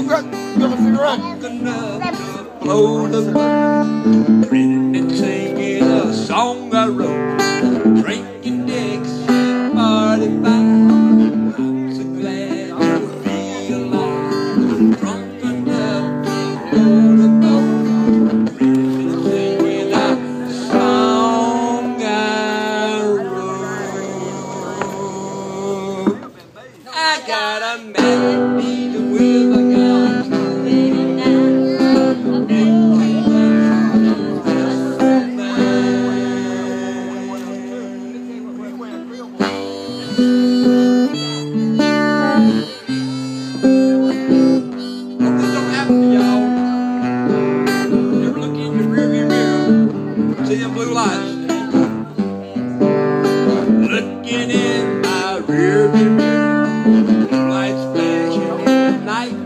Oh, great. Give us a cigarette. Walking up the road of life. A song I wrote. Drinking Dixie 45. I'm so glad to be alive. Drunk enough to go to mirror, them blue lights? Looking in my rearview mirror, blue lights flashing in the night.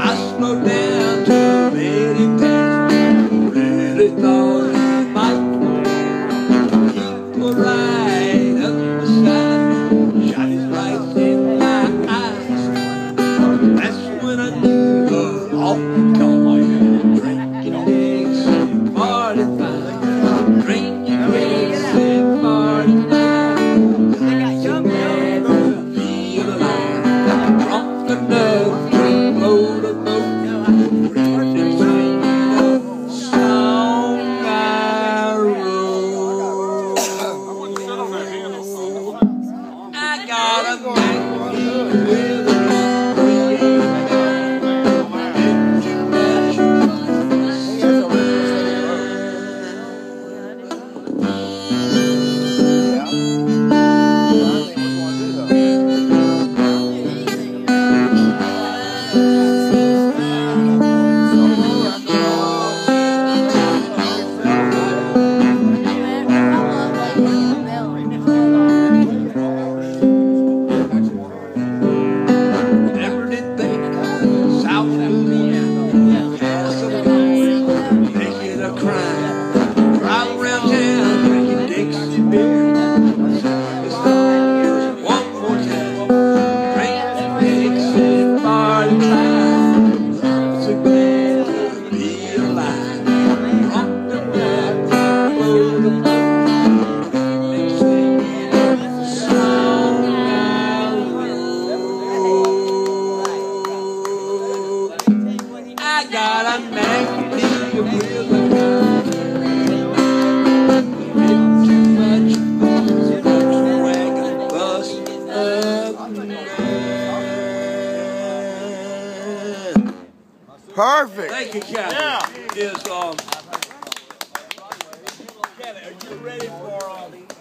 I slowed down to let it pass. Really thought it might. He pulled right up beside, me, shot his lights in my eyes. That's when I knew the law load a boat. Perfect. Thank you, Captain. Is um. Kelly, are you ready for um?